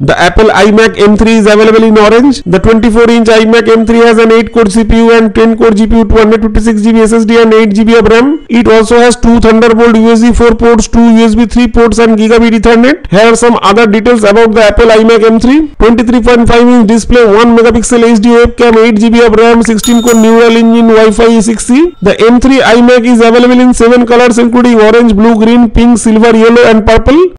The Apple iMac M3 is available in orange. The 24-inch iMac M3 has an 8-core CPU and 10-core GPU, 256GB SSD and 8GB of RAM. It also has two Thunderbolt USB 4 ports, two USB 3 ports and Gigabit Ethernet. Here are some other details about the Apple iMac M3. 23.5-inch display, 1 megapixel HD webcam, 8GB of RAM, 16-core Neural Engine, Wi-Fi 6E. The M3 iMac is available in 7 colors including orange, blue, green, pink, silver, yellow and purple.